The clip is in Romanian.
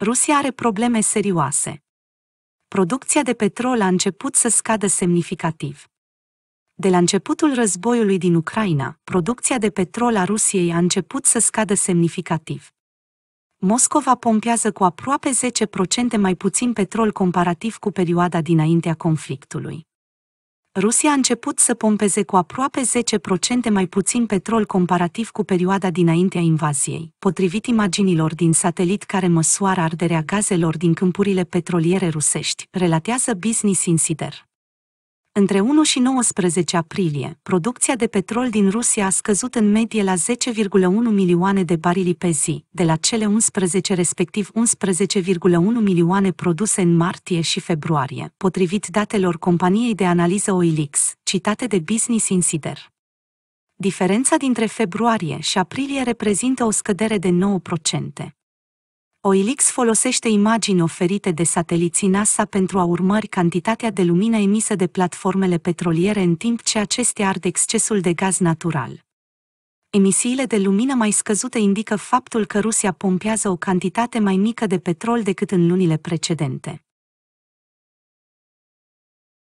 Rusia are probleme serioase. Producția de petrol a început să scadă semnificativ. De la începutul războiului din Ucraina, producția de petrol a Rusiei a început să scadă semnificativ. Moscova pompează cu aproape 10% mai puțin petrol comparativ cu perioada dinaintea conflictului. Rusia a început să pompeze cu aproape 10% mai puțin petrol comparativ cu perioada dinaintea invaziei, potrivit imaginilor din satelit care măsoară arderea gazelor din câmpurile petroliere rusești, relatează Business Insider. Între 1 și 19 aprilie, producția de petrol din Rusia a scăzut în medie la 10,1 milioane de barili pe zi, de la cele 11 respectiv 11,1 milioane produse în martie și februarie, potrivit datelor companiei de analiză Oilix, citate de Business Insider. Diferența dintre februarie și aprilie reprezintă o scădere de 9%. OILX folosește imagini oferite de sateliții NASA pentru a urmări cantitatea de lumină emisă de platformele petroliere în timp ce acestea ard excesul de gaz natural. Emisiile de lumină mai scăzute indică faptul că Rusia pompează o cantitate mai mică de petrol decât în lunile precedente.